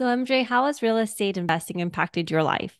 So, MJ, how has real estate investing impacted your life?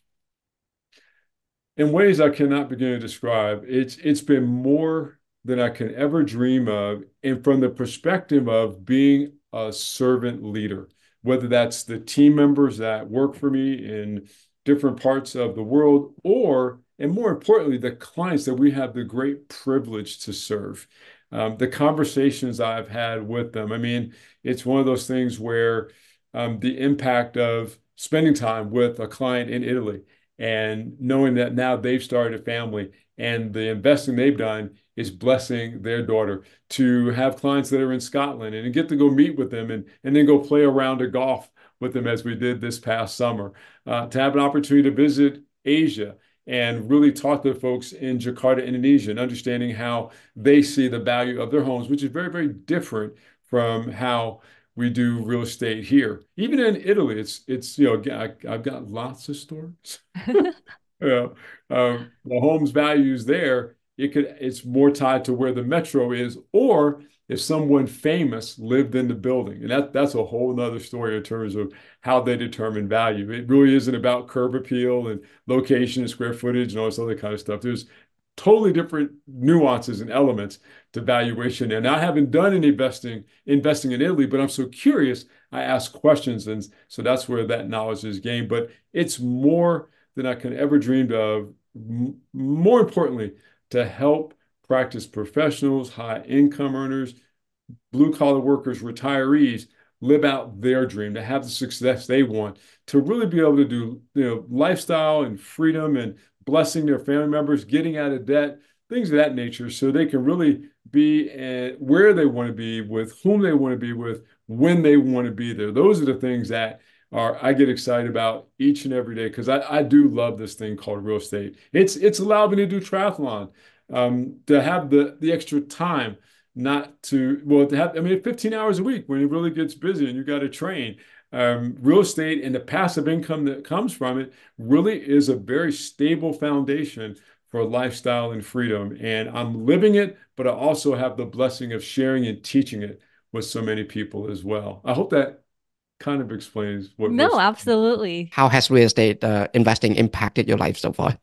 In ways I cannot begin to describe. It's it's been more than I can ever dream of, and from the perspective of being a servant leader, whether that's the team members that work for me in different parts of the world, or and more importantly, the clients that we have the great privilege to serve. Um, the conversations I've had with them. I mean, it's one of those things where um, the impact of spending time with a client in Italy and knowing that now they've started a family and the investing they've done is blessing their daughter to have clients that are in Scotland and get to go meet with them and, and then go play around a round of golf with them as we did this past summer. Uh, to have an opportunity to visit Asia and really talk to folks in Jakarta, Indonesia, and understanding how they see the value of their homes, which is very, very different from how we do real estate here. Even in Italy, it's it's you know I, have got lots of stories. know, um, the home's values there it could it's more tied to where the metro is, or if someone famous lived in the building, and that that's a whole nother story in terms of how they determine value. It really isn't about curb appeal and location and square footage and all this other kind of stuff. There's totally different nuances and elements to valuation. And I haven't done any investing investing in Italy, but I'm so curious. I ask questions, and so that's where that knowledge is gained. But it's more than I can ever dreamed of. M- more importantly, to help practice professionals, high income earners, blue collar workers, retirees live out their dream, to have the success they want, to really be able to do you know lifestyle and freedom and blessing their family members, getting out of debt, things of that nature, so they can really be where they want to be, with whom they want to be with, when they want to be there. Those are the things that are I get excited about each and every day because I, I do love this thing called real estate. It's it's allowed me to do triathlon, um, to have the the extra time, not to well to have I mean 15 hours a week when it really gets busy and you got to train um, real estate and the passive income that comes from it really is a very stable foundation for lifestyle and freedom. And I'm living it, but I also have the blessing of sharing and teaching it with so many people as well. I hope that kind of explains what. No, absolutely. How has real estate uh, investing impacted your life so far?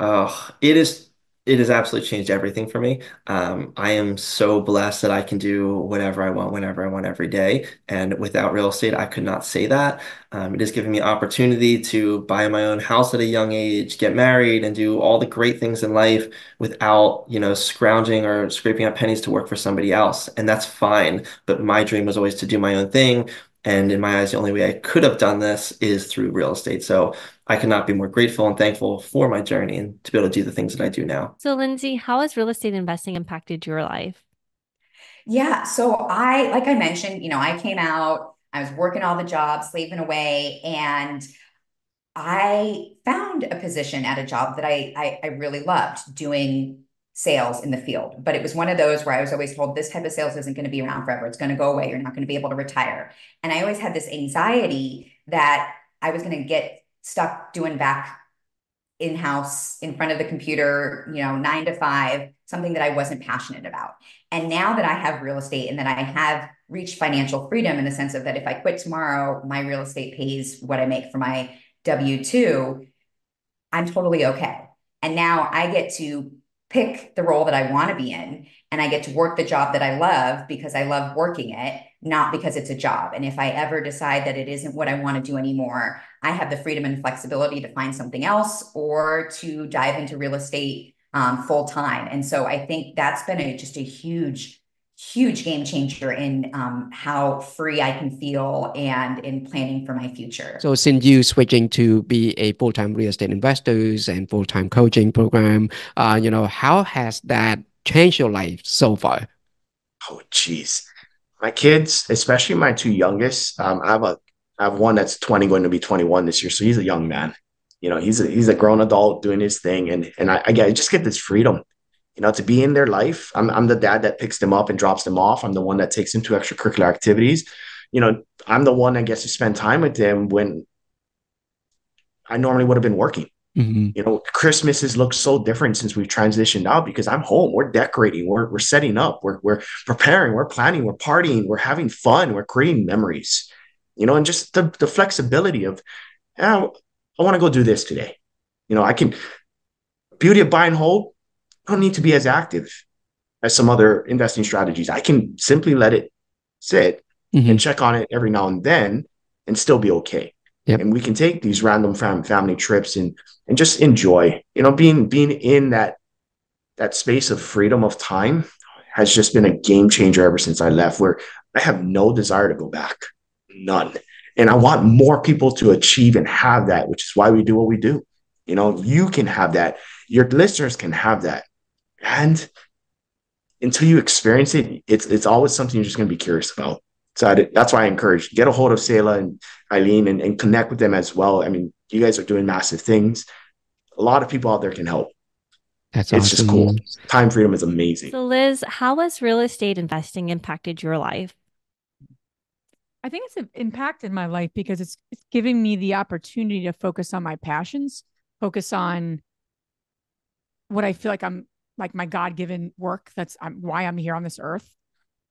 Oh, it is it has absolutely changed everything for me. Um, I am so blessed that I can do whatever I want, whenever I want, every day. And without real estate, I could not say that. Um, it has given me opportunity to buy my own house at a young age, get married, and do all the great things in life without, you know, scrounging or scraping up pennies to work for somebody else. And that's fine. But my dream was always to do my own thing. And in my eyes, the only way I could have done this is through real estate. So I cannot be more grateful and thankful for my journey and to be able to do the things that I do now. So, Lindsay, how has real estate investing impacted your life? Yeah. So, I, like I mentioned, you know, I came out, I was working all the jobs, slaving away, and I found a position at a job that I, I, I really loved doing sales in the field. But it was one of those where I was always told this type of sales isn't going to be around forever. It's going to go away. You're not going to be able to retire. And I always had this anxiety that I was going to get stuck doing back in house in front of the computer, you know, nine to five, something that I wasn't passionate about. And now that I have real estate and that I have reached financial freedom in the sense of that if I quit tomorrow, my real estate pays what I make for my W 2, I'm totally okay. And now I get to pick the role that I want to be in and I get to work the job that I love because I love working it, not because it's a job. And if I ever decide that it isn't what I want to do anymore, I have the freedom and flexibility to find something else or to dive into real estate um, full time. And so I think that's been a, just a huge, huge game changer in um, how free I can feel and in planning for my future. So since you switching to be a full-time real estate investors and full-time coaching program, uh, you know, how has that changed your life so far? Oh, geez. My kids, especially my two youngest, um, I have a I have one that's 20 going to be 21 this year. So he's a young man. You know, he's a he's a grown adult doing his thing. And and I, I get I just get this freedom you know, to be in their life. I'm, I'm the dad that picks them up and drops them off. I'm the one that takes them to extracurricular activities. You know, I'm the one that gets to spend time with them when I normally would have been working. Mm-hmm. You know, Christmas has looked so different since we've transitioned out because I'm home. We're decorating, we're, we're setting up, we're, we're preparing, we're planning, we're partying, we're having fun, we're creating memories. you know, and just the, the flexibility of, oh, I want to go do this today. You know, I can, beauty of buy and hold, I don't need to be as active as some other investing strategies. I can simply let it sit mm-hmm. and check on it every now and then and still be okay. Yep. And we can take these random fam- family trips and and just enjoy. You know, being being in that that space of freedom of time has just been a game changer ever since I left. Where I have no desire to go back, none. And I want more people to achieve and have that, which is why we do what we do. You know, you can have that. Your listeners can have that. And until you experience it, it's it's always something you're just going to be curious about. So I, that's why I encourage get a hold of Seyla and Aileen and, and connect with them as well. I mean, you guys are doing massive things. A lot of people out there can help. That's it's awesome. just cool. Time freedom is amazing. So, Liz, how has real estate investing impacted your life? I think it's impacted my life because it's, it's giving me the opportunity to focus on my passions, focus on what I feel like I'm like my God given work. That's I'm, why I'm here on this earth.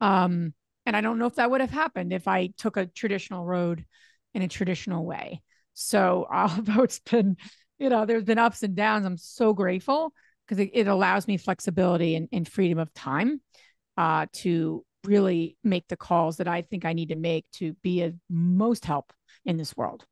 Um, and I don't know if that would have happened if I took a traditional road in a traditional way. So, although it's been, you know, there's been ups and downs, I'm so grateful because it, it, allows me flexibility and, and freedom of time uh, to really make the calls that I think I need to make to be of most help in this world.